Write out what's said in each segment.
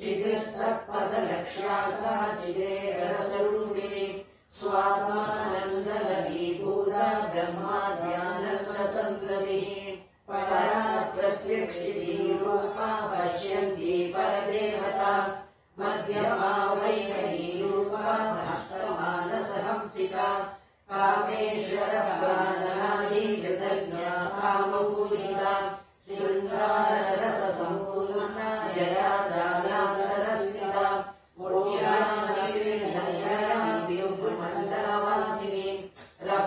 चिरस्तत्पदलक्ष्याः चिरेरसरूपि स्वात्मानन्दललीभूता ब्रह्मा ध्यानस्वसन्ततिः परा प्रत्यक्षिरूपा पश्यन्ति परदेवता मध्यमा वैहरीरूपा भ्रष्टमानसहंसिता कामेश्वरप्राधनानि कृतज्ञा कामपूजिता शृङ्गार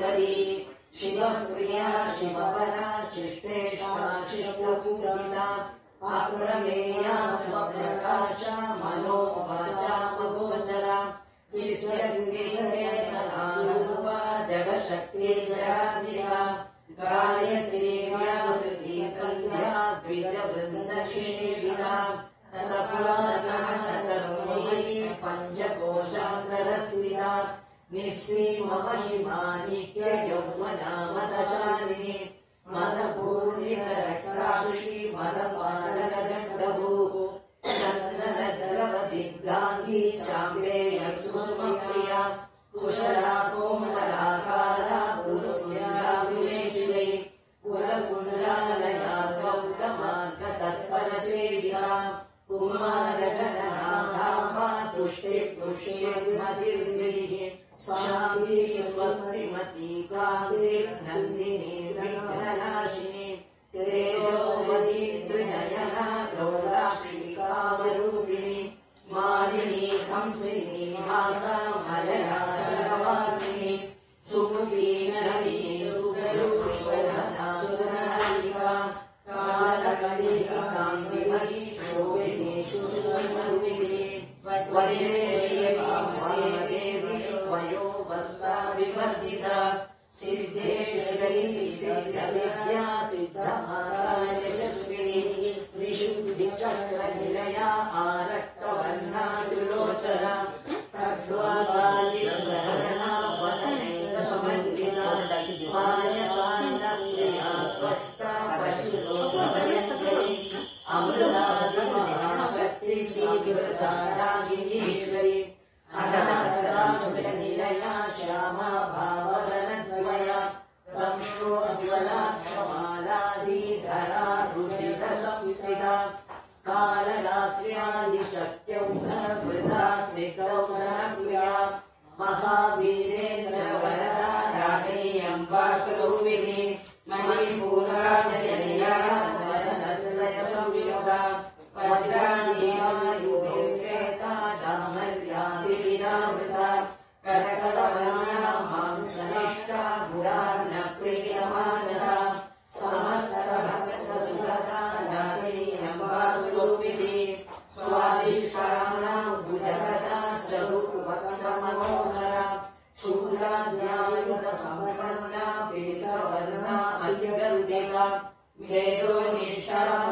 शिवङ्करी शिवप्रिया शिवपरा शिष्टेशा शिष्टपूजिता अप्रमेया स्वप्रकाशा मनोवाचा महोचरा शिष्यरूपा जगशक्तिजराधिका गायत्री व्यावृति सन्ध्या द्विजवृन्दशिशिविदा तत्पुरासहतरुणी मनपूर्णिकरक्ताक्षी मदपालनगण्डभूः चन्द्रनद्रवदिग्गाङ्गी चाम्बेयं सुषमप्रिया कुशला पुष्येर्मतिर्गिरिः शान्ति स्वस्तिमती कान्तिर्नन्दिनी विघ्ननाशिनी तेजोमती त्रिनयना गौराश्रीकामरूपिणी मालिनी हंसिनी माता मलया जलवासिनी सुमती नलिनी सुगरुषोभना सुगनायिका कालकलिका शोभिनी सुषुमरूपिणी वैदेवी वयो वस्ता विवर्जिता। सिद्धेश्वरी सिद्धविद्या सिद्धमातायशस्विनी विशुद्धिचक्रनिलया आरक्तवर्णादुलोचना तद्वादालिकरणा वदनेन समन्विता मायसान्नप्रिया स्वस्ता पशुसोमयस्वरी अमृता महाशक्ति शीघ्रता रागिनीश्वरी अनन्तराजनिलया श्यामा भावदनद्वया रंशोज्ज्वला क्षमालादिधरा रुधिरसंस्थिता कालरात्र्यादिशक्त्यौघवृता स्निग्धौघप्रिया महावीरेन्द्रवरदा रागेयम्बासरूपिणी मणिपूराजनिया संयुगा वज्राणीयं शूलाद्यायसमर्पणा वेदवर्णा अल्यगरुडेला वेदो निष्ठा।